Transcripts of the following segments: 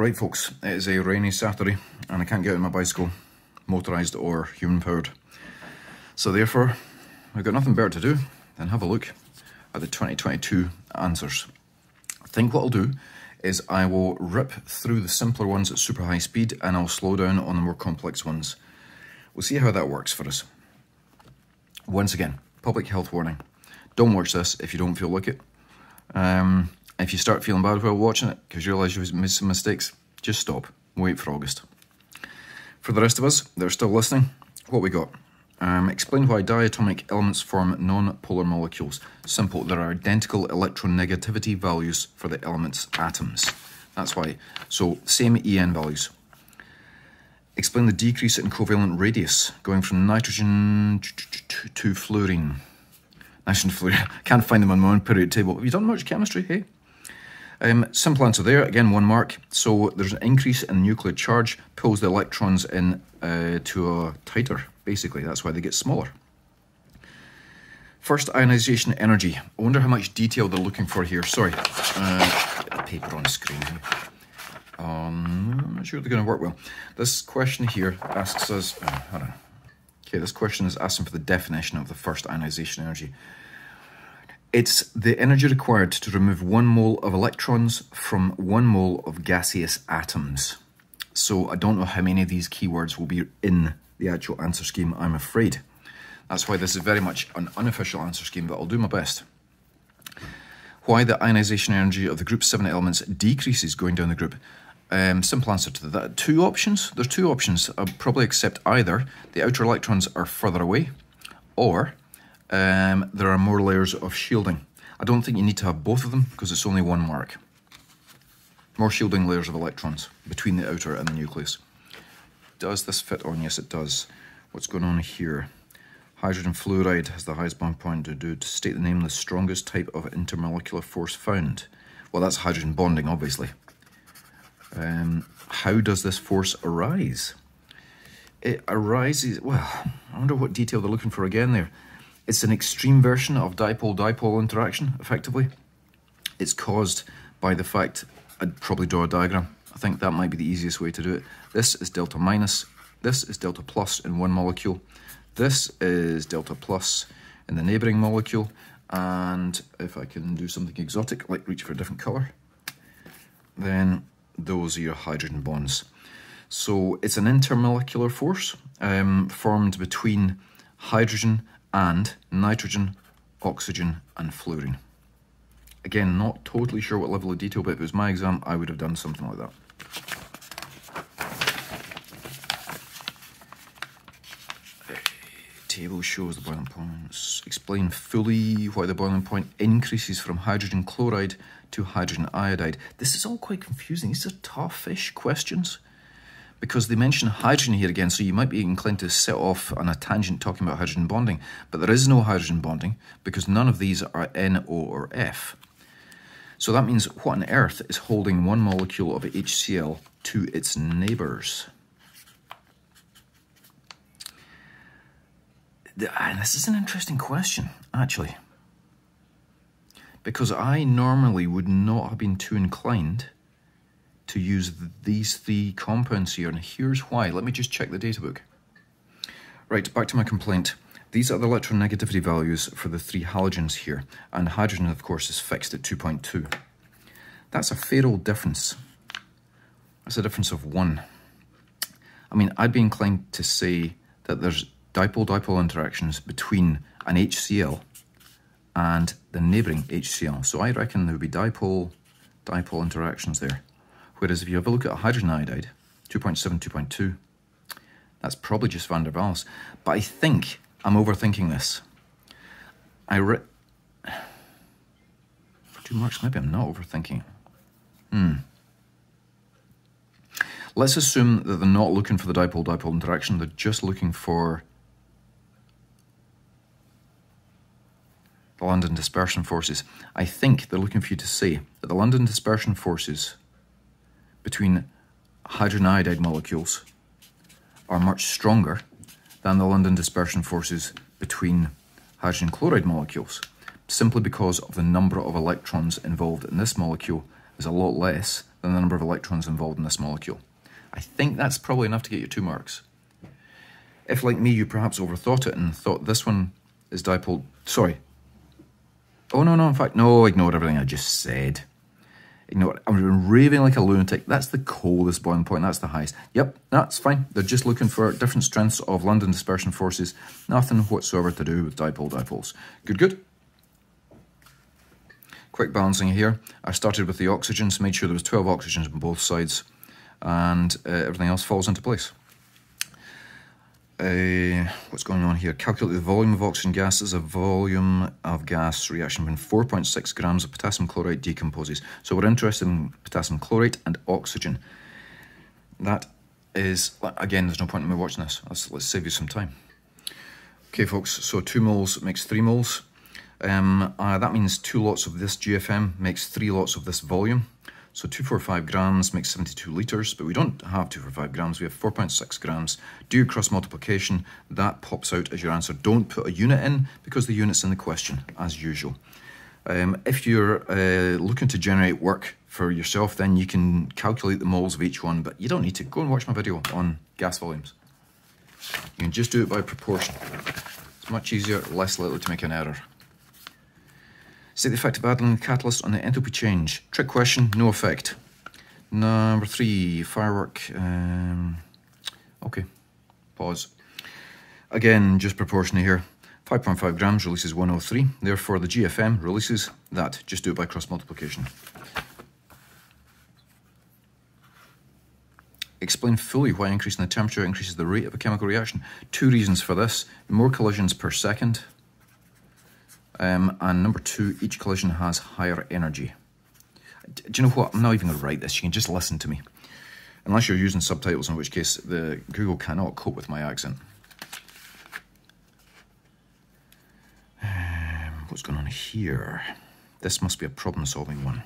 Right folks, it is a rainy Saturday and I can't get on my bicycle, motorised or human powered. So therefore, I've got nothing better to do than have a look at the 2022 answers. I think what I'll do is I will rip through the simpler ones at super high speed and I'll slow down on the more complex ones. We'll see how that works for us. Once again, public health warning. Don't watch this if you don't feel like it. Um, if you start feeling bad while watching it because you realise you've made some mistakes, just stop. Wait for August. For the rest of us that are still listening, what we got? Um, explain why diatomic elements form non-polar molecules. Simple, there are identical electronegativity values for the elements' atoms. That's why. So, same EN values. Explain the decrease in covalent radius, going from nitrogen to fluorine. Nitrogen fluorine. Can't find them on my own periodic table. Have you done much chemistry, hey? Um, simple answer there, again, one mark. So there's an increase in nuclear charge, pulls the electrons in uh, to a tighter, basically. That's why they get smaller. First ionization energy. I wonder how much detail they're looking for here. Sorry, uh, paper on screen. Um, I'm not sure they're going to work well. This question here asks us, uh. Okay, this question is asking for the definition of the first ionization energy. It's the energy required to remove one mole of electrons from one mole of gaseous atoms. So I don't know how many of these keywords will be in the actual answer scheme, I'm afraid. That's why this is very much an unofficial answer scheme, but I'll do my best. Why the ionization energy of the group 7 elements decreases going down the group. Um, simple answer to that. Two options. There's two options. I'll probably accept either the outer electrons are further away or um, there are more layers of shielding. I don't think you need to have both of them because it's only one mark. More shielding layers of electrons between the outer and the nucleus. Does this fit on? Yes, it does. What's going on here? Hydrogen fluoride has the highest bond point to do to state the name the strongest type of intermolecular force found. Well, that's hydrogen bonding, obviously. Um, how does this force arise? It arises, well, I wonder what detail they're looking for again there. It's an extreme version of dipole-dipole interaction, effectively. It's caused by the fact, I'd probably draw a diagram. I think that might be the easiest way to do it. This is delta minus, this is delta plus in one molecule. This is delta plus in the neighbouring molecule. And if I can do something exotic, like reach for a different colour, then those are your hydrogen bonds. So it's an intermolecular force um, formed between hydrogen and nitrogen, oxygen and fluorine. Again, not totally sure what level of detail, but if it was my exam, I would have done something like that. Table shows the boiling points. Explain fully why the boiling point increases from hydrogen chloride to hydrogen iodide. This is all quite confusing. These are toughish questions because they mention hydrogen here again, so you might be inclined to set off on a tangent talking about hydrogen bonding, but there is no hydrogen bonding because none of these are N, O, or F. So that means what on earth is holding one molecule of HCl to its neighbours? Ah, this is an interesting question, actually. Because I normally would not have been too inclined to use these three compounds here, and here's why. Let me just check the data book. Right, back to my complaint. These are the electronegativity values for the three halogens here, and hydrogen, of course, is fixed at 2.2. That's a fair old difference. That's a difference of one. I mean, I'd be inclined to say that there's dipole-dipole interactions between an HCl and the neighbouring HCl. So I reckon there would be dipole-dipole interactions there. Whereas if you have a look at a hydrogen iodide, 2.7, 2.2, that's probably just van der Waals. But I think I'm overthinking this. I re for two marks, maybe I'm not overthinking. Hmm. Let's assume that they're not looking for the dipole-dipole interaction, they're just looking for the London dispersion forces. I think they're looking for you to say that the London dispersion forces between hydrogen iodide molecules are much stronger than the London dispersion forces between hydrogen chloride molecules, simply because of the number of electrons involved in this molecule is a lot less than the number of electrons involved in this molecule. I think that's probably enough to get you two marks. If, like me, you perhaps overthought it and thought this one is dipole... Sorry. Oh, no, no, in fact, no, ignore everything I just said. Ignore I'm raving like a lunatic. That's the coldest boiling point. That's the highest. Yep, that's fine. They're just looking for different strengths of London dispersion forces. Nothing whatsoever to do with dipole dipoles. Good, good. Quick balancing here. I started with the oxygens, made sure there was 12 oxygens on both sides, and uh, everything else falls into place. What's going on here? Calculate the volume of oxygen gas as a volume of gas reaction when 4.6 grams of potassium chloride decomposes. So we're interested in potassium chloride and oxygen. That is, again, there's no point in me watching this. Let's, let's save you some time. Okay, folks, so 2 moles makes 3 moles. Um, uh, that means two lots of this GFM makes three lots of this volume. So 245 grams makes 72 litres, but we don't have 245 grams, we have 4.6 grams. Do cross multiplication, that pops out as your answer. Don't put a unit in because the unit's in the question, as usual. Um, if you're uh, looking to generate work for yourself, then you can calculate the moles of each one, but you don't need to. Go and watch my video on gas volumes. You can just do it by proportion. It's much easier, less likely to make an error. State the effect of adding a catalyst on the enthalpy change. Trick question, no effect. Number three, firework. Um, okay, pause. Again, just proportionally here. 5.5 grams releases 103. Therefore, the GFM releases that. Just do it by cross multiplication. Explain fully why increasing the temperature increases the rate of a chemical reaction. Two reasons for this. More collisions per second um, and number two, each collision has higher energy. Do you know what? I'm not even going to write this. You can just listen to me. Unless you're using subtitles, in which case the Google cannot cope with my accent. Um, what's going on here? This must be a problem-solving one.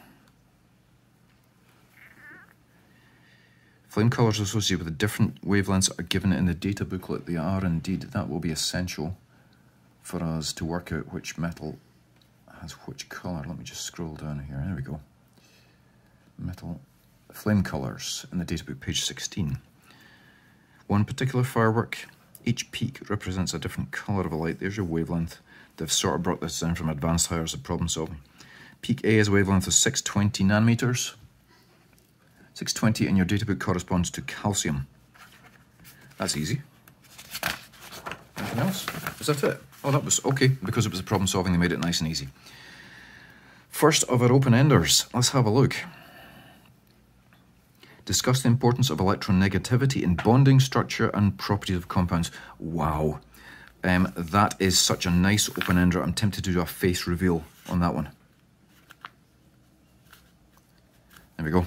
Flame colours associated with the different wavelengths are given in the data booklet. They are indeed. That will be essential for us to work out which metal has which colour. Let me just scroll down here. There we go. Metal flame colours in the databook, page 16. One particular firework, each peak represents a different colour of a light. There's your wavelength. They've sort of brought this in from Advanced Higher of problem solving. Peak A is wavelength of 620 nanometers. 620 in your databook corresponds to calcium. That's easy. Anything else? Is that it? Oh, that was okay, because it was a problem solving, they made it nice and easy. First of our open-enders, let's have a look. Discuss the importance of electronegativity in bonding structure and properties of compounds. Wow, um, that is such a nice open-ender. I'm tempted to do a face reveal on that one. There we go.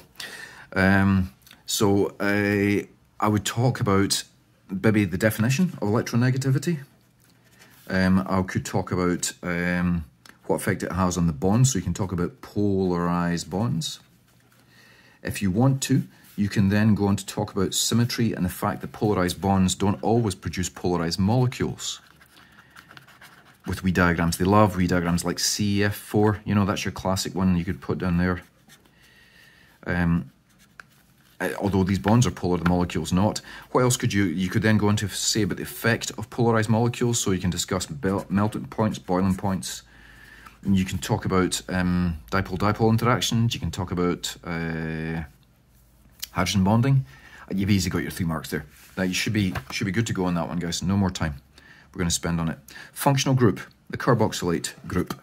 Um, so uh, I would talk about maybe the definition of electronegativity. Um, I could talk about um, what effect it has on the bonds, so you can talk about polarized bonds. If you want to, you can then go on to talk about symmetry and the fact that polarized bonds don't always produce polarized molecules. With wee diagrams, they love wee diagrams like CF4, you know, that's your classic one you could put down there. Um, although these bonds are polar, the molecule's not. What else could you, you could then go on to say about the effect of polarized molecules, so you can discuss melting points, boiling points, and you can talk about um, dipole-dipole interactions, you can talk about uh, hydrogen bonding. Uh, you've easily got your three marks there. Now you should be, should be good to go on that one, guys. No more time we're going to spend on it. Functional group, the carboxylate group.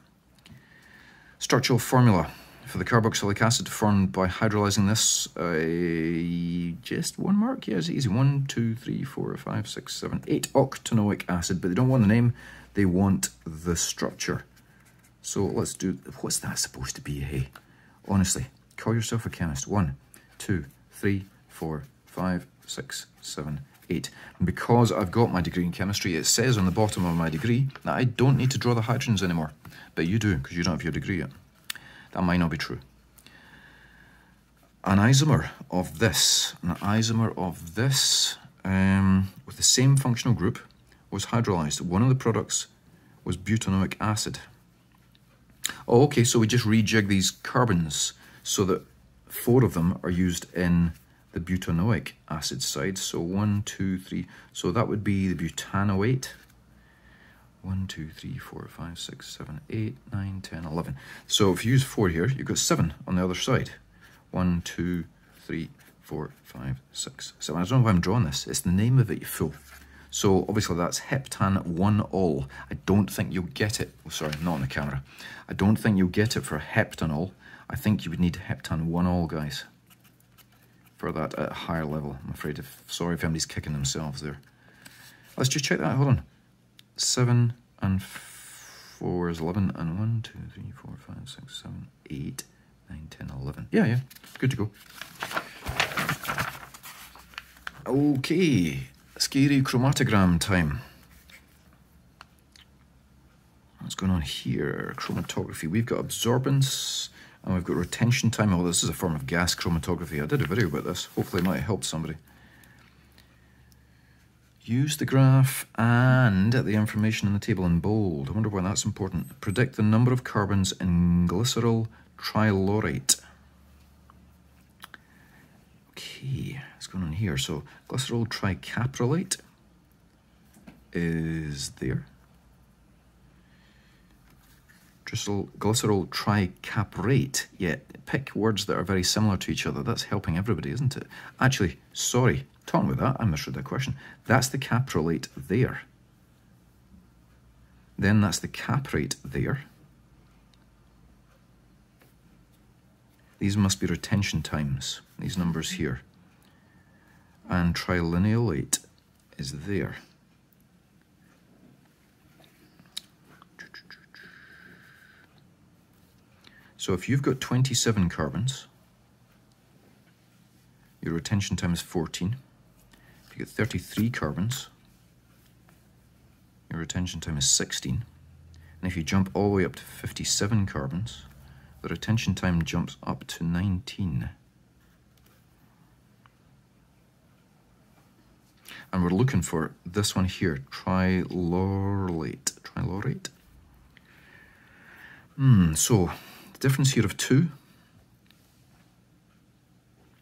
Structural formula for the carboxylic acid formed by hydrolyzing this, uh, just one mark, yeah, it's easy. One, two, three, four, five, six, seven, eight octanoic acid, but they don't want the name, they want the structure. So let's do, what's that supposed to be, hey? Honestly, call yourself a chemist. One, two, three, four, five, six, seven, eight. And because I've got my degree in chemistry, it says on the bottom of my degree that I don't need to draw the hydrogens anymore. But you do, because you don't have your degree yet. That might not be true. An isomer of this, an isomer of this, um, with the same functional group, was hydrolyzed. One of the products was butanoic acid. Oh, okay, so we just rejig these carbons so that four of them are used in the butanoic acid side. So one, two, three. So that would be the butanoate. One, two, three, four, five, six, seven, eight, nine, ten, eleven. So if you use four here, you've got seven on the other side. One, two, three, four, five, six, seven. I don't know why I'm drawing this. It's the name of it, you fool. So obviously that's heptan-1-ol. I don't think you'll get it. Oh, sorry, not on the camera. I don't think you'll get it for heptanol. I think you would need heptan-1-ol, guys, for that at a higher level. I'm afraid. If Sorry if anybody's kicking themselves there. Let's just check that. Hold on. 7 and 4 is 11. And 1, 2, 3, 4, 5, 6, 7, 8, 9, 10, 11. Yeah, yeah. Good to go. Okay. Scary chromatogram time. What's going on here? Chromatography. We've got absorbance and we've got retention time. Oh, this is a form of gas chromatography. I did a video about this. Hopefully it might helped somebody. Use the graph and the information in the table in bold. I wonder why that's important. Predict the number of carbons in glycerol trilaurate. Okay, what's going on here? So glycerol tricaprolate is there. Glycerol, glycerol tricaprate. Yeah, pick words that are very similar to each other. That's helping everybody, isn't it? Actually, sorry, talking about that, I misread that question. That's the caprolate there. Then that's the caprate there. These must be retention times, these numbers here. And trilinoleate is there. So if you've got 27 carbons, your retention time is 14. If you get 33 carbons, your retention time is 16. And if you jump all the way up to 57 carbons, the retention time jumps up to 19. And we're looking for this one here, trilaurate. Trilaurate? Hmm, so the difference here of two,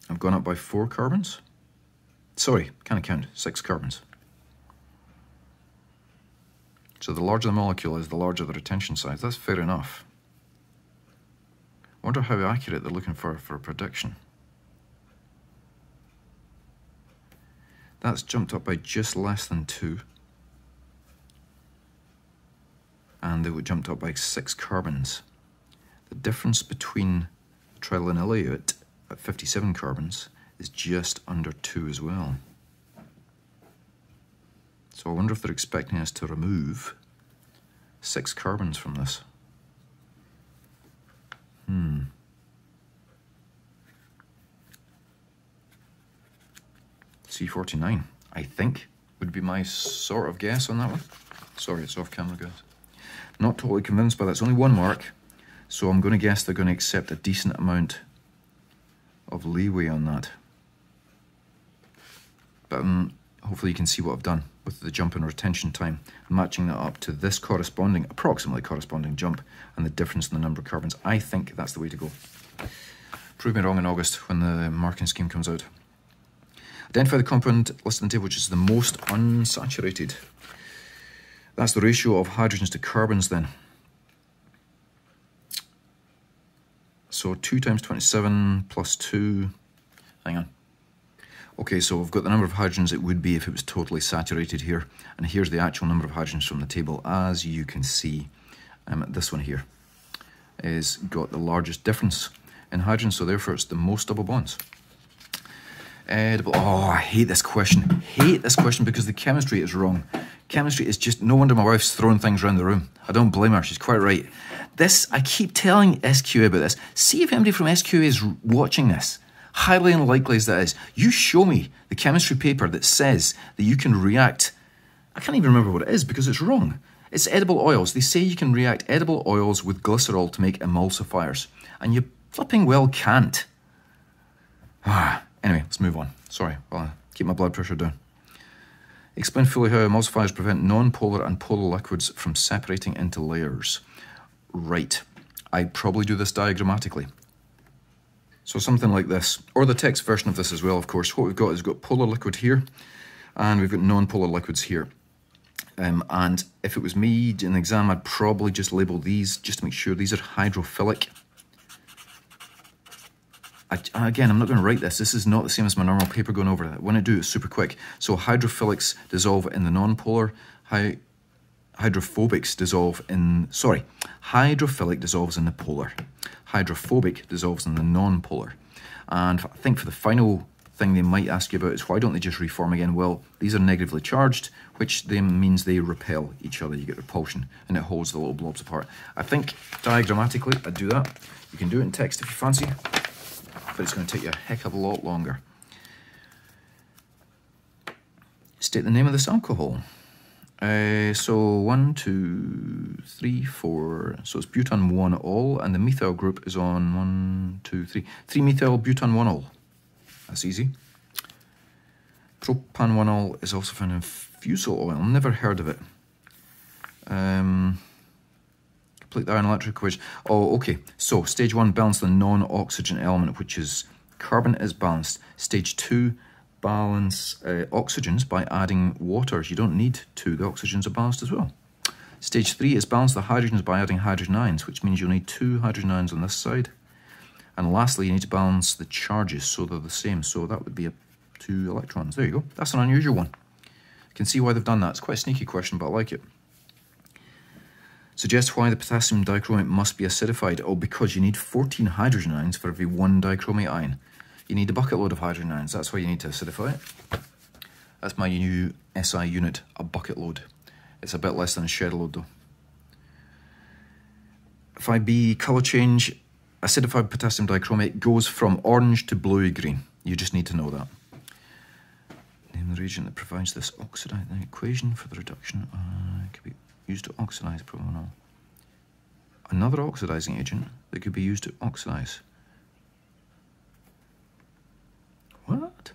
I've gone up by four carbons. Sorry, can't count, six carbons. So the larger the molecule is, the larger the retention size. That's fair enough wonder how accurate they're looking for for a prediction. That's jumped up by just less than two. And it jumped up by six carbons. The difference between trilinoleate at 57 carbons is just under two as well. So I wonder if they're expecting us to remove six carbons from this. Hmm. C49, I think, would be my sort of guess on that one. Sorry, it's off camera, guys. Not totally convinced, but that's only one mark. So I'm going to guess they're going to accept a decent amount of leeway on that. But um, hopefully you can see what I've done with the jump in retention time, matching that up to this corresponding, approximately corresponding jump and the difference in the number of carbons. I think that's the way to go. Prove me wrong in August when the marking scheme comes out. Identify the compound listed in the table which is the most unsaturated. That's the ratio of hydrogens to carbons then. So 2 times 27 plus 2, hang on, Okay, so we've got the number of hydrogens it would be if it was totally saturated here. And here's the actual number of hydrogens from the table. As you can see, um, this one here is got the largest difference in hydrogen, so therefore it's the most double bonds. Edible. Oh, I hate this question. Hate this question because the chemistry is wrong. Chemistry is just no wonder my wife's throwing things around the room. I don't blame her. She's quite right. This I keep telling SQA about this. See if anybody from SQA is watching this highly unlikely as that is, you show me the chemistry paper that says that you can react. I can't even remember what it is because it's wrong. It's edible oils. They say you can react edible oils with glycerol to make emulsifiers, and you flipping well can't. Ah, anyway, let's move on. Sorry, I'll keep my blood pressure down. Explain fully how emulsifiers prevent non-polar and polar liquids from separating into layers. Right. I probably do this diagrammatically. So something like this, or the text version of this as well, of course. What we've got is we've got polar liquid here, and we've got non-polar liquids here. Um, and if it was me in the exam, I'd probably just label these just to make sure these are hydrophilic. I, again, I'm not going to write this. This is not the same as my normal paper going over that. When I do, it's super quick. So hydrophilics dissolve in the non-polar. Hy hydrophobics dissolve in, sorry, hydrophilic dissolves in the polar. Hydrophobic dissolves in the non-polar. And I think for the final thing they might ask you about is why don't they just reform again? Well, these are negatively charged, which then means they repel each other. You get repulsion, and it holds the little blobs apart. I think diagrammatically, I'd do that. You can do it in text if you fancy, but it's going to take you a heck of a lot longer. State the name of this alcohol. Uh, so one, two, three, four. So it's butan one all, and the methyl group is on one, two, three, three methyl butan one all. That's easy. Propanol is also found in fusel oil. Never heard of it. Um, complete the ion-electron equation. Oh, okay. So stage one, balance the non-oxygen element, which is carbon is balanced. Stage two, balance uh, oxygens by adding waters. You don't need two. The oxygens are balanced as well. Stage three is balance the hydrogens by adding hydrogen ions, which means you'll need two hydrogen ions on this side. And lastly, you need to balance the charges so they're the same. So that would be a, two electrons. There you go. That's an unusual one. You can see why they've done that. It's quite a sneaky question, but I like it. Suggest why the potassium dichromate must be acidified. Oh, because you need 14 hydrogen ions for every one dichromate ion. You need a bucket load of hydrogen ions. That's why you need to acidify it. That's my new SI unit, a bucket load. It's a bit less than a shed load though. 5b, colour change acidified potassium dichromate goes from orange to bluey green. You just need to know that. Name the reagent that provides this oxidizing equation for the reduction. Uh, could be used to oxidize propanol. Another oxidizing agent that could be used to oxidize. What?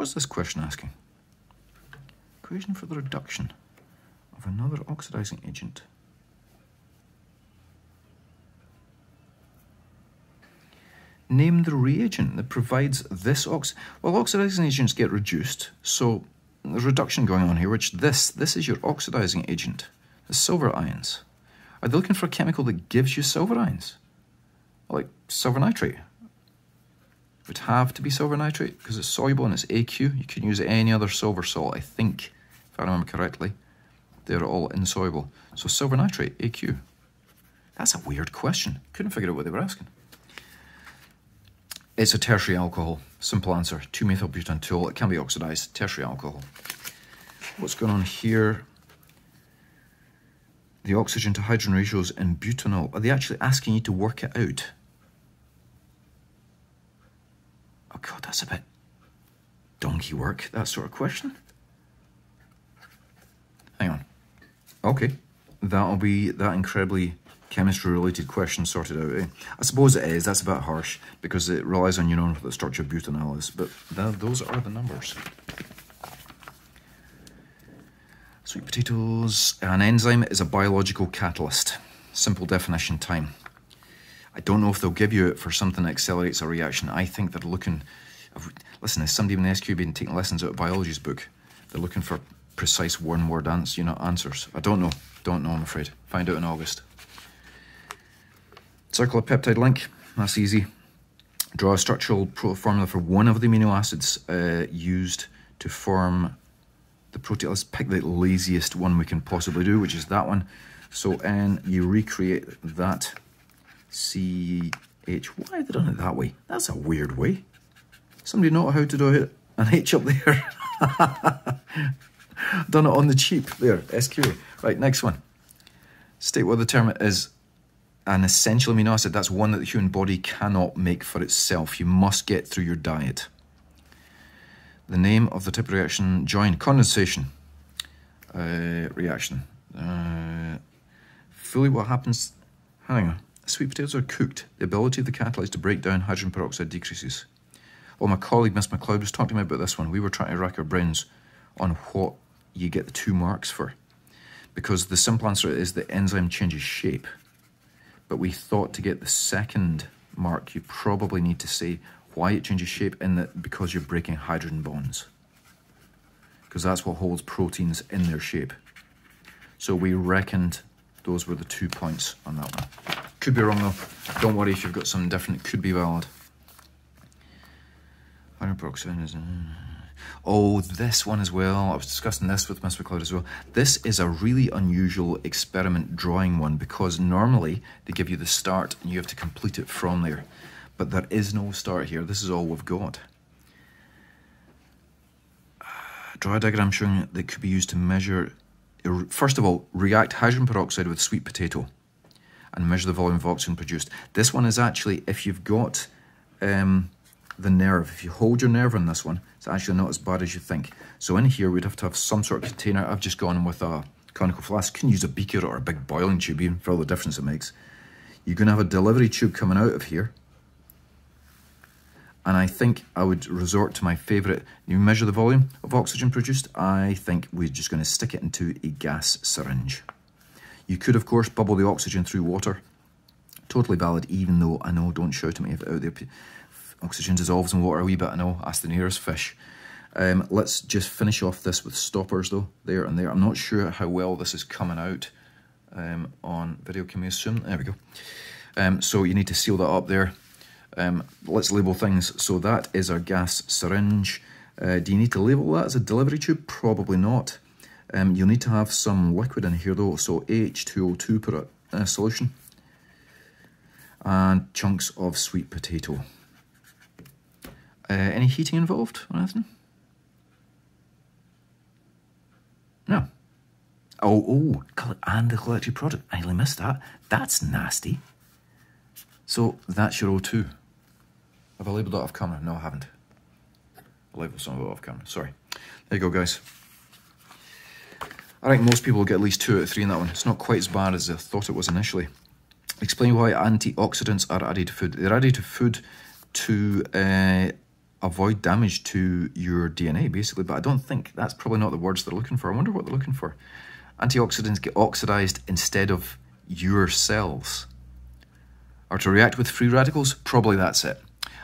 What's this question asking? Equation for the reduction of another oxidizing agent. name the reagent that provides this ox. Well, oxidizing agents get reduced, so there's reduction going on here, which this, this is your oxidizing agent, the silver ions. Are they looking for a chemical that gives you silver ions? Like silver nitrate. Would have to be silver nitrate because it's soluble and it's AQ. You can use any other silver salt, I think, if I remember correctly. They're all insoluble. So silver nitrate, AQ. That's a weird question. Couldn't figure out what they were asking. It's a tertiary alcohol. Simple answer. 2-methylbutanol. It can be oxidized. Tertiary alcohol. What's going on here? The oxygen to hydrogen ratios in butanol. Are they actually asking you to work it out? Oh god, that's a bit donkey work, that sort of question. Hang on. Okay. That'll be that incredibly chemistry related question sorted out. Eh? I suppose it is. That's a bit harsh because it relies on you knowing what the structure of butanol is. But that, those are the numbers. Sweet potatoes. An enzyme is a biological catalyst. Simple definition time. I don't know if they'll give you it for something that accelerates a reaction. I think they're looking. Listen, has somebody in the SQ been taking lessons out of biology's book? They're looking for precise one-word answers. You know, answers. I don't know. Don't know. I'm afraid. Find out in August. Circle a peptide link, that's easy. Draw a structural formula for one of the amino acids uh, used to form the protein. Let's pick the laziest one we can possibly do, which is that one. So N, you recreate that CH. Why have they done it that way? That's a weird way. Somebody know how to do it? An H up there. done it on the cheap there, SQ. Right, next one. State what the term is an essential amino acid, that's one that the human body cannot make for itself. You must get through your diet. The name of the type of reaction, join condensation uh, reaction. Uh, fully what happens, hang on, sweet potatoes are cooked. The ability of the catalyst to break down hydrogen peroxide decreases. Well, my colleague, Miss McLeod, was talking to me about this one. We were trying to rack our brains on what you get the two marks for. Because the simple answer is the enzyme changes shape but we thought to get the second mark, you probably need to say why it changes shape in that because you're breaking hydrogen bonds. Because that's what holds proteins in their shape. So we reckoned those were the two points on that one. Could be wrong though. Don't worry if you've got something different, it could be valid. Uh, oh, this one as well. I was discussing this with Miss McLeod as well. This is a really unusual experiment drawing one because normally they give you the start and you have to complete it from there. But there is no start here. This is all we've got. Draw a diagram showing that could be used to measure. First of all, react hydrogen peroxide with sweet potato and measure the volume of oxygen produced. This one is actually, if you've got um, the nerve. If you hold your nerve on this one, it's actually not as bad as you think. So in here, we'd have to have some sort of container. I've just gone with a conical flask. You can use a beaker or a big boiling tube even for all the difference it makes. You're going to have a delivery tube coming out of here. And I think I would resort to my favourite. You measure the volume of oxygen produced. I think we're just going to stick it into a gas syringe. You could, of course, bubble the oxygen through water. Totally valid, even though I know, don't shout at me if out there Oxygen dissolves in water a wee bit, I know, ask the nearest fish. Um, let's just finish off this with stoppers though, there and there. I'm not sure how well this is coming out um, on video, can we assume? There we go. Um, so you need to seal that up there. Um, let's label things. So that is our gas syringe. Uh, do you need to label that as a delivery tube? Probably not. Um, you'll need to have some liquid in here though, so H2O2 per solution. And chunks of sweet potato. Uh, any heating involved or anything? No. Oh, oh, and the electric product. I nearly missed that. That's nasty. So that's your O2. Have I labelled that off camera? No, I haven't. I labelled some of it off camera. Sorry. There you go, guys. I think most people get at least two out of three in that one. It's not quite as bad as I thought it was initially. Explain why antioxidants are added to food. They're added to food to uh, avoid damage to your DNA, basically. But I don't think that's probably not the words they're looking for. I wonder what they're looking for. Antioxidants get oxidized instead of your cells. Or to react with free radicals? Probably that's it.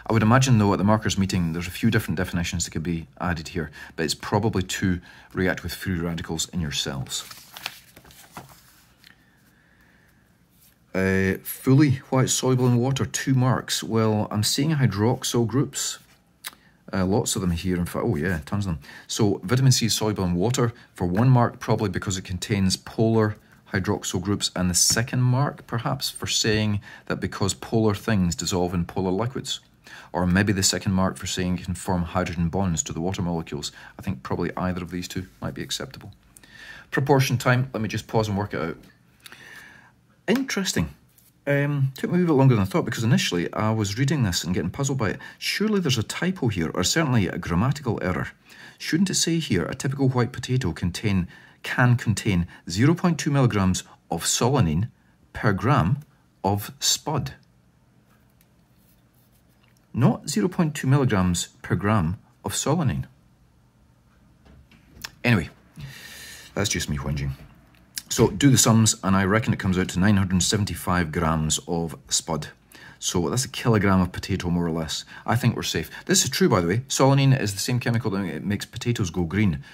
I would imagine, though, at the markers meeting, there's a few different definitions that could be added here, but it's probably to react with free radicals in your cells. Uh, fully white soluble in water, two marks. Well, I'm seeing hydroxyl groups. Uh, lots of them here, in fact. Oh, yeah, tons of them. So, vitamin C is soluble in water for one mark, probably because it contains polar hydroxyl groups, and the second mark, perhaps, for saying that because polar things dissolve in polar liquids. Or maybe the second mark for saying can form hydrogen bonds to the water molecules. I think probably either of these two might be acceptable. Proportion time, let me just pause and work it out. Interesting. Um, took me a bit longer than I thought because initially I was reading this and getting puzzled by it. Surely there's a typo here, or certainly a grammatical error. Shouldn't it say here a typical white potato contain can contain 0.2 milligrams of solanine per gram of spud? Not 0.2 milligrams per gram of solanine. Anyway, that's just me whinging. So do the sums, and I reckon it comes out to 975 grams of spud. So that's a kilogram of potato, more or less. I think we're safe. This is true, by the way. Solanine is the same chemical that makes potatoes go green.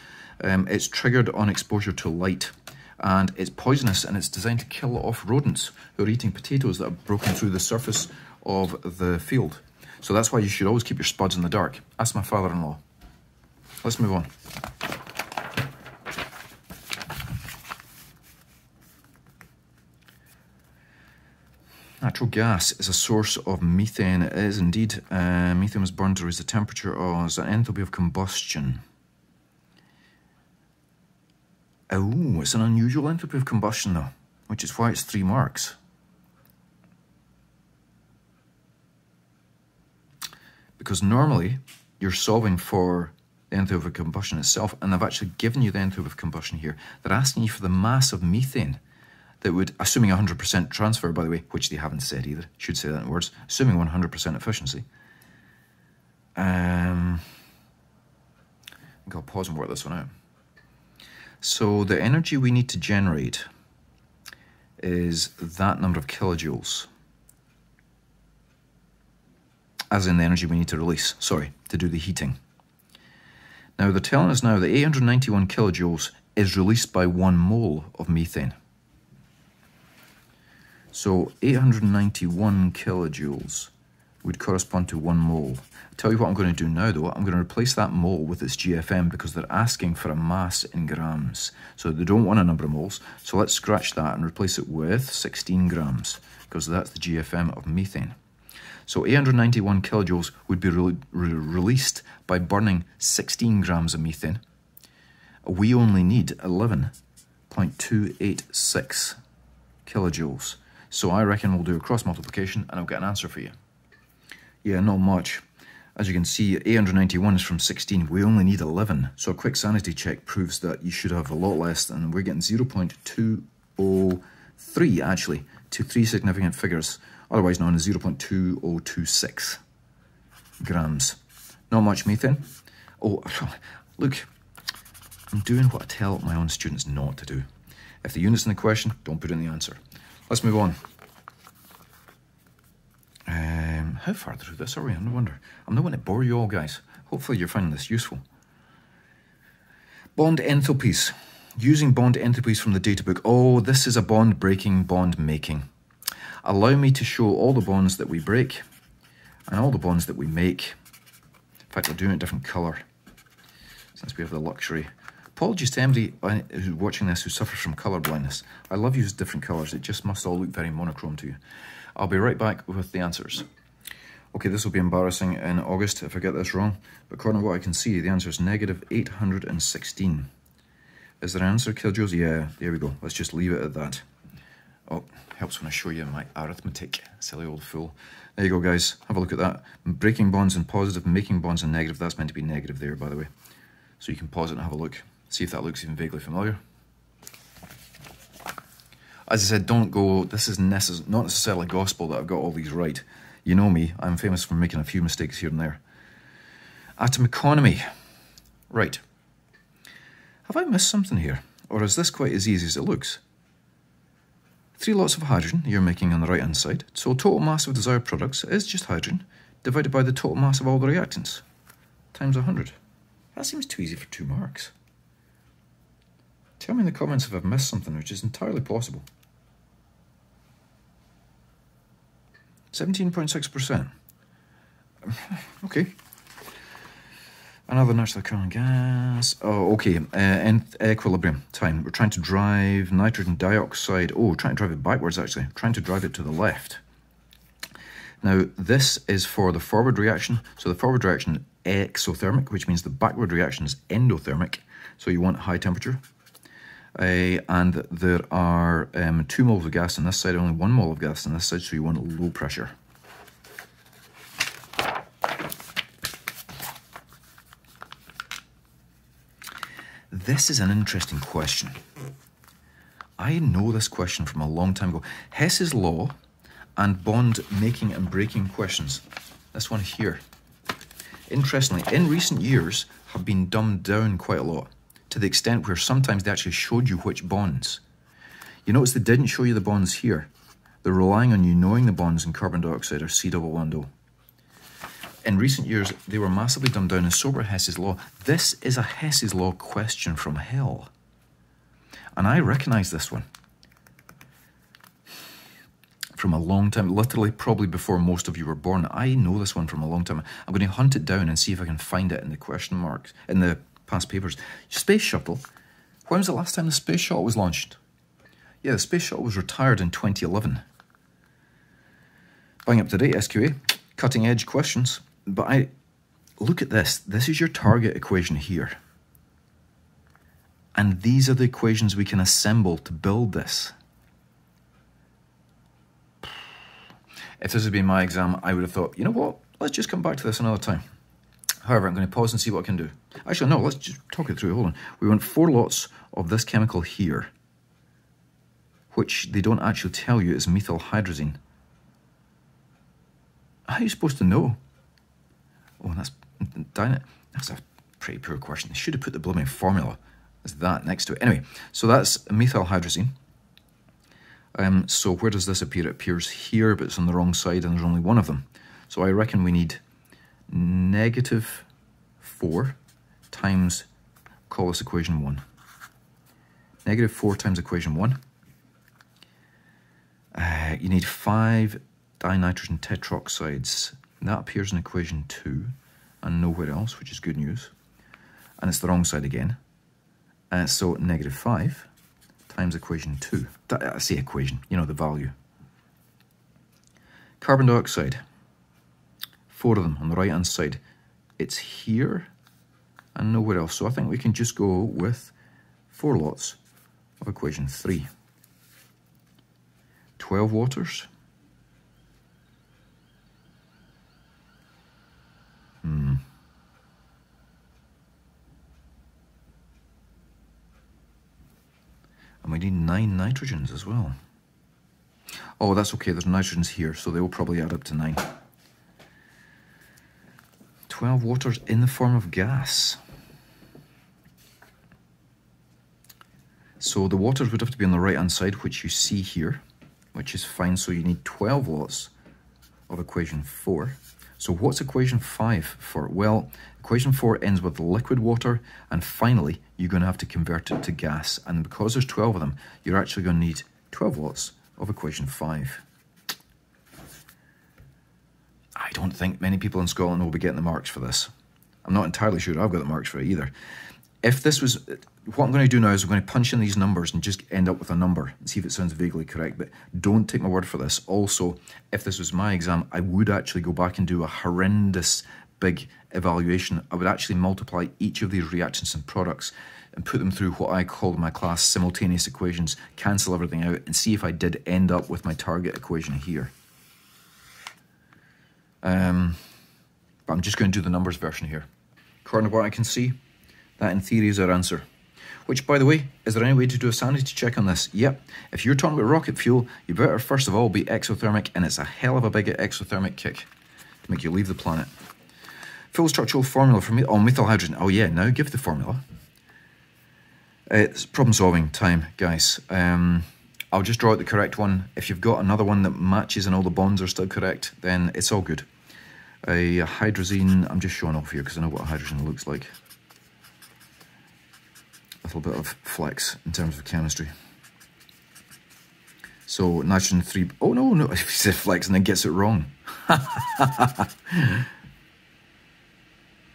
Um, it's triggered on exposure to light, and it's poisonous, and it's designed to kill off rodents who are eating potatoes that have broken through the surface of the field. So that's why you should always keep your spuds in the dark. Ask my father-in-law. Let's move on. Natural gas is a source of methane. It is indeed. Uh, methane was burned to raise the temperature or as an enthalpy of combustion. Oh, it's an unusual enthalpy of combustion though, which is why it's three marks. Because normally you're solving for the enthalpy of combustion itself, and they've actually given you the enthalpy of combustion here. They're asking you for the mass of methane that would, assuming 100% transfer, by the way, which they haven't said either, should say that in words, assuming 100% efficiency. Um, I'll pause and work this one out. So the energy we need to generate is that number of kilojoules. As in the energy we need to release, sorry, to do the heating. Now they're telling us now that 891 kilojoules is released by one mole of methane. So 891 kilojoules would correspond to one mole. I'll tell you what I'm going to do now though, I'm going to replace that mole with its GFM because they're asking for a mass in grams. So they don't want a number of moles. So let's scratch that and replace it with 16 grams because that's the GFM of methane. So 891 kilojoules would be re re released by burning 16 grams of methane. We only need 11.286 kilojoules. So I reckon we'll do a cross multiplication and I'll get an answer for you. Yeah, not much. As you can see, 891 is from 16. We only need 11. So a quick sanity check proves that you should have a lot less than we're getting 0.203 actually to three significant figures, otherwise known as 0.2026 grams. Not much methane. Oh, look, I'm doing what I tell my own students not to do. If the unit's in the question, don't put in the answer. Let's move on. Um, how far through this are we? I wonder. I'm not going to bore you all, guys. Hopefully you're finding this useful. Bond enthalpies. Using bond enthalpies from the data book. Oh, this is a bond breaking, bond making. Allow me to show all the bonds that we break and all the bonds that we make. In fact, I'll do it in a different colour since we have the luxury Apologies to anybody who's watching this who suffers from colour blindness. I love using different colours. It just must all look very monochrome to you. I'll be right back with the answers. Okay, this will be embarrassing in August if I get this wrong, but according to what I can see, the answer is negative 816. Is there an answer, kilojoules? Yeah, there we go. Let's just leave it at that. Oh, helps when I show you my arithmetic, silly old fool. There you go, guys. Have a look at that. Breaking bonds and positive, making bonds and negative. That's meant to be negative there, by the way. So you can pause it and have a look. See if that looks even vaguely familiar. As I said, don't go, this is necess not necessarily gospel that I've got all these right. You know me, I'm famous for making a few mistakes here and there. Atom economy. Right. Have I missed something here? Or is this quite as easy as it looks? Three lots of hydrogen you're making on the right hand side, so total mass of desired products is just hydrogen divided by the total mass of all the reactants times 100. That seems too easy for two marks. Tell me in the comments if I've missed something, which is entirely possible. 17.6%. okay. Another natural occurring gas. Oh, okay. Uh, equilibrium time. We're trying to drive nitrogen dioxide. Oh, trying to drive it backwards, actually. Trying to drive it to the left. Now, this is for the forward reaction. So the forward reaction exothermic, which means the backward reaction is endothermic. So you want high temperature. Uh, and there are um, two moles of gas on this side, only one mole of gas on this side, so you want low pressure. This is an interesting question. I know this question from a long time ago. Hess's law and bond making and breaking questions. This one here. Interestingly, in recent years have been dumbed down quite a lot to the extent where sometimes they actually showed you which bonds. You notice they didn't show you the bonds here. They're relying on you knowing the bonds in carbon dioxide or C double bond O. In recent years, they were massively dumbed down in sober Hess's law. This is a Hess's law question from hell. And I recognise this one from a long time, literally probably before most of you were born. I know this one from a long time. I'm going to hunt it down and see if I can find it in the question marks, in the past papers. Space Shuttle. When was the last time the Space Shuttle was launched? Yeah, the Space Shuttle was retired in 2011. Bang up to date, SQA. Cutting edge questions. But I look at this. This is your target equation here. And these are the equations we can assemble to build this. If this had been my exam, I would have thought, you know what, let's just come back to this another time. However, I'm going to pause and see what I can do. Actually, no, let's just talk it through. Hold on. We want four lots of this chemical here, which they don't actually tell you is methyl hydrazine. How are you supposed to know? Oh, that's down it. That's a pretty poor question. They should have put the blooming formula as that next to it. Anyway, so that's methyl hydrazine. Um, so where does this appear? It appears here, but it's on the wrong side and there's only one of them. So I reckon we need negative 4 times, call this equation 1. Negative 4 times equation 1. Uh, you need 5 dinitrogen tetroxides. That appears in equation 2 and nowhere else, which is good news. And it's the wrong side again. Uh, so negative 5 times equation 2. I say equation, you know, the value. Carbon dioxide, four of them on the right hand side. It's here and nowhere else. So I think we can just go with four lots of equation 3. 12 waters. Hmm. And we need nine nitrogens as well. Oh, that's okay, there's nitrogens here, so they will probably add up to nine. 12 waters in the form of gas. So the waters would have to be on the right hand side, which you see here, which is fine. So you need 12 lots of equation 4. So what's equation 5 for? Well, equation 4 ends with liquid water, and finally, you're going to have to convert it to gas. And because there's 12 of them, you're actually going to need 12 watts of equation 5. I don't think many people in Scotland will be getting the marks for this. I'm not entirely sure I've got the marks for it either. If this was, what I'm going to do now is I'm going to punch in these numbers and just end up with a number and see if it sounds vaguely correct, but don't take my word for this. Also, if this was my exam, I would actually go back and do a horrendous big evaluation. I would actually multiply each of these reactions and products and put them through what I call in my class simultaneous equations, cancel everything out, and see if I did end up with my target equation here. Um, but I'm just going to do the numbers version here. According to what I can see, that in theory is our answer. Which, by the way, is there any way to do a sanity check on this? Yep. If you're talking about rocket fuel, you better first of all be exothermic, and it's a hell of a big exothermic kick to make you leave the planet. Full structural formula for me. Oh, methyl hydrazine. Oh, yeah, now give the formula. It's problem solving time, guys. Um, I'll just draw out the correct one. If you've got another one that matches and all the bonds are still correct, then it's all good. A hydrazine, I'm just showing off here because I know what hydrogen looks like little bit of flex in terms of chemistry. So nitrogen 3, oh no, no, he said flex and then gets it wrong. uh,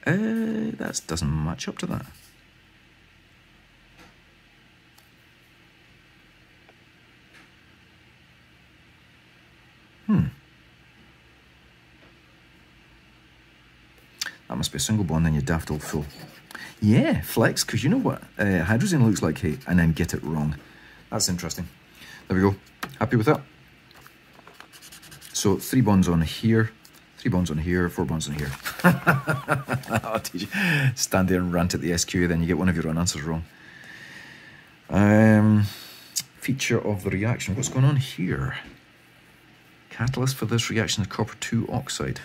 that doesn't match up to that. Hmm. That must be a single bond, then you daft old fool. Yeah, flex, because you know what uh, hydrazine looks like, hey, and then get it wrong. That's interesting. There we go. Happy with that? So three bonds on here, three bonds on here, four bonds on here. You. Stand there and rant at the SQ, then you get one of your own answers wrong. Um, feature of the reaction. What's going on here? Catalyst for this reaction is copper 2 oxide.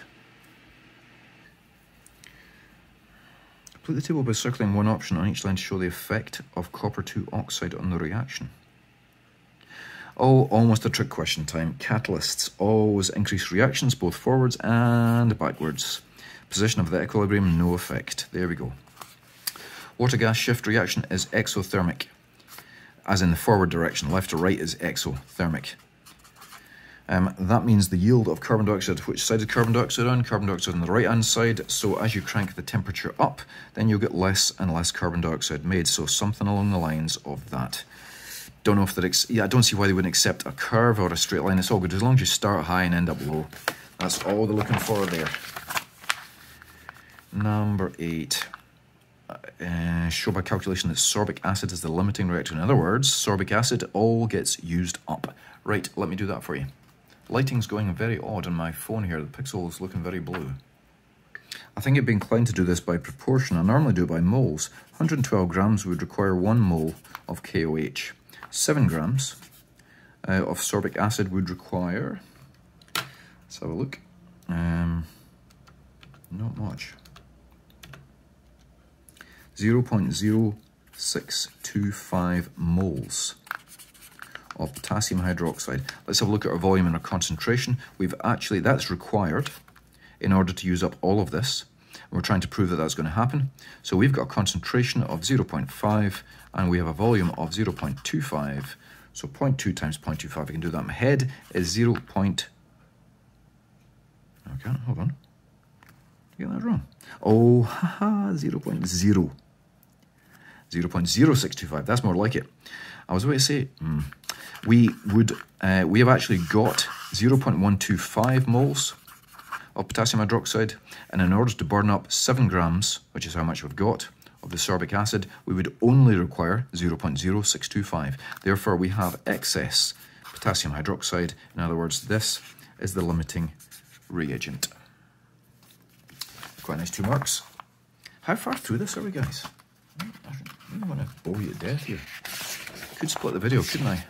Complete the table by circling one option on each line to show the effect of copper 2 oxide on the reaction. Oh, almost a trick question time. Catalysts always increase reactions both forwards and backwards. Position of the equilibrium, no effect. There we go. Water-gas shift reaction is exothermic, as in the forward direction. Left to right is exothermic. Um, that means the yield of carbon dioxide, which side is carbon dioxide on? Carbon dioxide on the right hand side. So as you crank the temperature up, then you'll get less and less carbon dioxide made. So something along the lines of that. Don't know if that, yeah, I don't see why they wouldn't accept a curve or a straight line. It's all good as long as you start high and end up low. That's all they're looking for there. Number eight. Uh, show by calculation that sorbic acid is the limiting reactant. In other words, sorbic acid all gets used up. Right, let me do that for you. Lighting's going very odd on my phone here. The pixel is looking very blue. I think I'd be inclined to do this by proportion. I normally do it by moles. 112 grams would require one mole of KOH. 7 grams uh, of sorbic acid would require, let's have a look, um, not much. 0.0625 moles of potassium hydroxide. Let's have a look at our volume and our concentration. We've actually, that's required in order to use up all of this. And we're trying to prove that that's going to happen. So we've got a concentration of 0.5 and we have a volume of 0.25. So 0.2 times 0.25, I can do that in my head, is 0. Point... Okay, hold on. You get that wrong. Oh, haha, 0, 0.0. 0 0.0625, that's more like it. I was about to say, mm, we would, uh, we have actually got 0.125 moles of potassium hydroxide, and in order to burn up 7 grams, which is how much we've got, of the sorbic acid, we would only require 0.0625. Therefore, we have excess potassium hydroxide. In other words, this is the limiting reagent. Quite nice two marks. How far through this are we, guys? I don't want to bore you to death here. Could split the video, couldn't I?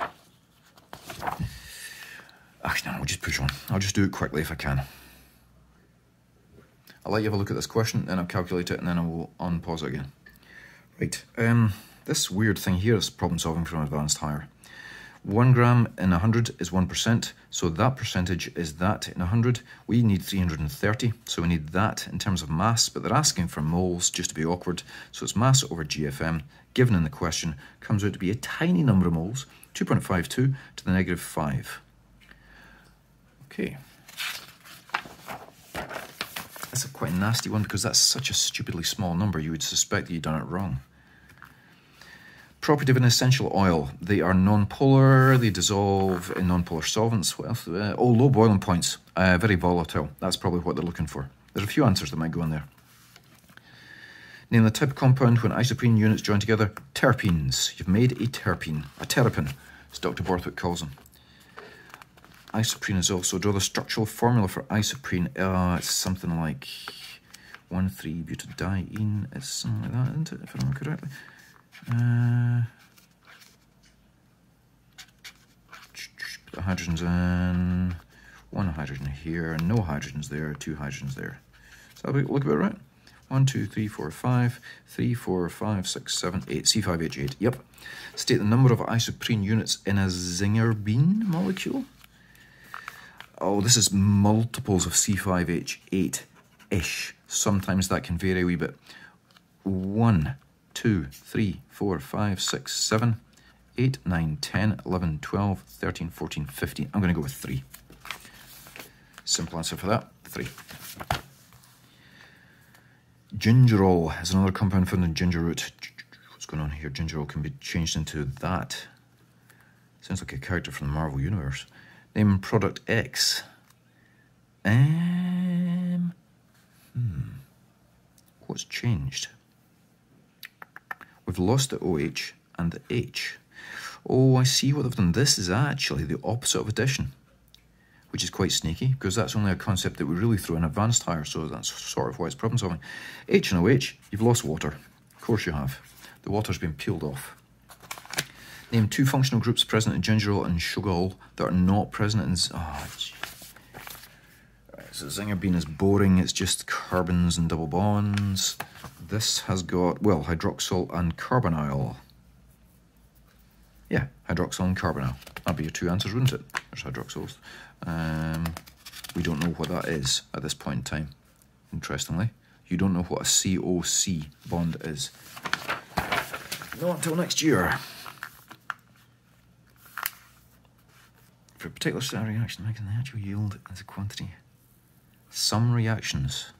Actually, no, I'll just push on. I'll just do it quickly if I can. I'll let you have a look at this question, then I'll calculate it, and then I will unpause it again. Right, um, this weird thing here is problem solving from advanced higher. 1 gram in 100 is 1%, so that percentage is that in 100. We need 330, so we need that in terms of mass, but they're asking for moles just to be awkward, so it's mass over GFM, given in the question, comes out to be a tiny number of moles, 2.52 to the negative 5. Okay. That's a quite nasty one because that's such a stupidly small number, you would suspect that you've done it wrong. Property of an essential oil. They are non-polar, they dissolve in non-polar solvents. What? Uh, oh, low boiling points. Uh, very volatile. That's probably what they're looking for. There's a few answers that might go in there. Name the type of compound when isoprene units join together. Terpenes. You've made a terpene. A terrapin, as Dr. Borthwick calls them. Isoprene is also, draw the structural formula for isoprene. Uh, it's something like 1,3-butadiene. It's something like that, isn't it, if I remember correctly? Uh, the hydrogens in. One hydrogen here, no hydrogens there, two hydrogens there. So that look about right. One, two, three, four, five, three, four, five, six, seven, eight. C5H8. Yep. State the number of isoprene units in a zingiberene molecule. Oh, this is multiples of C5H8-ish. Sometimes that can vary a wee bit. One, two, three, four, five, six, seven, eight, nine, 10, 11, 12, 13, 14, 15. I'm going to go with 3. Simple answer for that, 3. Gingerol is another compound found in ginger root. What's going on here? Gingerol can be changed into that. Sounds like a character from the Marvel Universe. Name product X. Um, hmm. What's changed? We've lost the OH and the H. Oh, I see what they've done. This is actually the opposite of addition, which is quite sneaky because that's only a concept that we really throw in advanced higher, so that's sort of why it's problem solving. H and OH, you've lost water. Of course you have. The water's been peeled off. Name two functional groups present in gingerol and shogaol that are not present in... Oh, gee. Right, so zingiberene is boring, it's just carbons and double bonds. This has got, well, hydroxyl and carbonyl. Yeah, hydroxyl and carbonyl. That'd be your two answers, wouldn't it? There's hydroxyls. Um, we don't know what that is at this point in time, interestingly. You don't know what a COC bond is. Not until next year. For a particular set of reaction, making the actual yield as a quantity. Some reactions,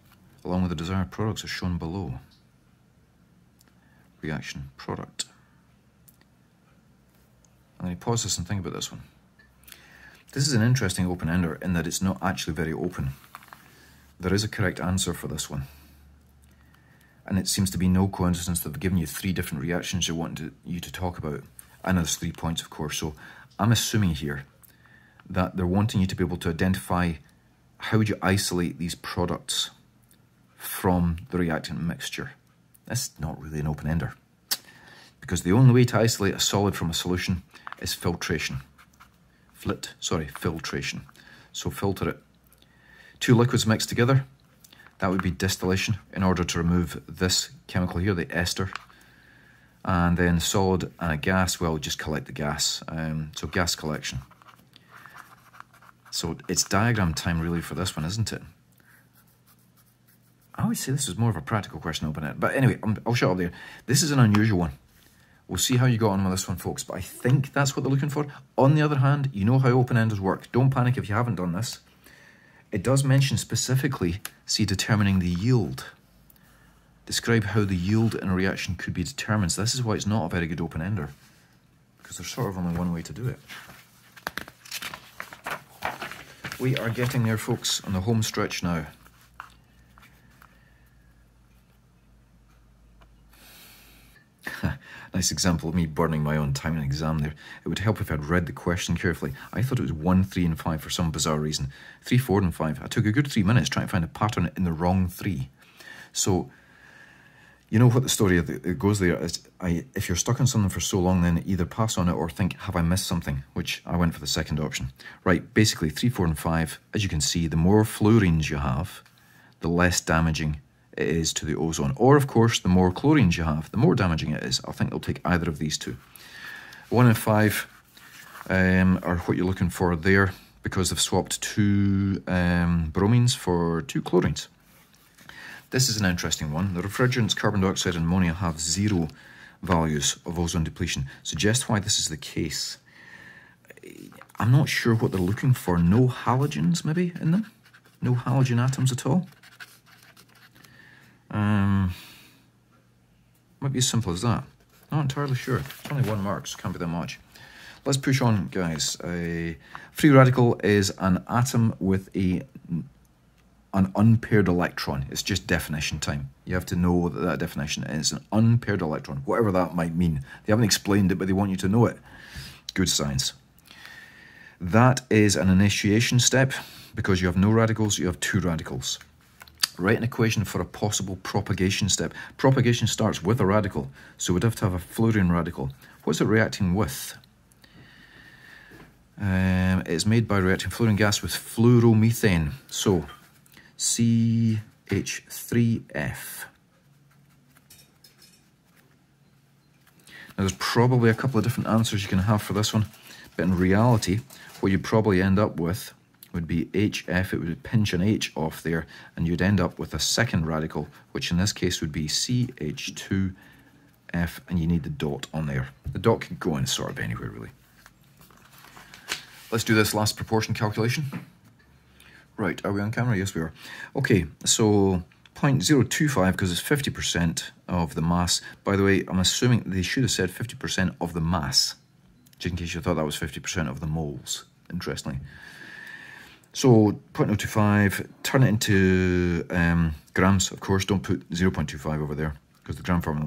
along with the desired products, are shown below reaction product. I'm going to pause this and think about this one. This is an interesting open-ender in that it's not actually very open. There is a correct answer for this one. And it seems to be no coincidence that they've given you three different reactions they want to, you to talk about. And there's three points, of course. So I'm assuming here that they're wanting you to be able to identify how would you isolate these products from the reactant mixture. That's not really an open-ender. Because the only way to isolate a solid from a solution is filtration. Flit, sorry, filtration. So filter it. Two liquids mixed together, that would be distillation in order to remove this chemical here, the ester. And then solid and a gas, well, just collect the gas. Um, so gas collection. So it's diagram time really for this one, isn't it? I always say this is more of a practical question, open it. But anyway, um, I'll shut up there. This is an unusual one. We'll see how you got on with this one, folks. But I think that's what they're looking for. On the other hand, you know how open-enders work. Don't panic if you haven't done this. It does mention specifically, see, determining the yield. Describe how the yield in a reaction could be determined. So this is why it's not a very good open-ender. Because there's sort of only one way to do it. We are getting there, folks, on the home stretch now. Nice example of me burning my own time in an exam there. It would help if I'd read the question carefully. I thought it was 1, 3 and 5 for some bizarre reason. 3, 4 and 5. I took a good three minutes trying to find a pattern in the wrong three. So, you know what the story it goes there is I, if you're stuck on something for so long then either pass on it or think have I missed something which I went for the second option right basically 3 4 and 5 as you can see the more fluorines you have the less damaging it is to the ozone. Or, of course, the more chlorines you have, the more damaging it is. I think they'll take either of these two. One and five um, are what you're looking for there because they've swapped two um, bromines for two chlorines. This is an interesting one. The refrigerants carbon dioxide and ammonia have zero values of ozone depletion. Suggest why this is the case. I'm not sure what they're looking for. No halogens, maybe, in them? No halogen atoms at all? Um, might be as simple as that. Not entirely sure. It's only one mark, so can't be that much. Let's push on, guys. A free radical is an atom with a an unpaired electron. It's just definition time. You have to know that that definition is an unpaired electron, whatever that might mean. They haven't explained it, but they want you to know it. Good science. That is an initiation step. Because you have no radicals, you have two radicals. Write an equation for a possible propagation step. Propagation starts with a radical, so we'd have to have a fluorine radical. What's it reacting with? Um, it's made by reacting fluorine gas with fluoromethane. So, CH3F. Now, there's probably a couple of different answers you can have for this one, but in reality, what you probably end up with would be HF, it would pinch an H off there, and you'd end up with a second radical, which in this case would be CH2F, and you need the dot on there. The dot could go in sort of anywhere, really. Let's do this last proportion calculation. Right, are we on camera? Yes, we are. Okay, so 0.025 because it's 50% of the mass. By the way, I'm assuming they should have said 50% of the mass, just in case you thought that was 50% of the moles, interestingly. So 0.025, turn it into um, grams, of course, don't put 0.25 over there because the gram formula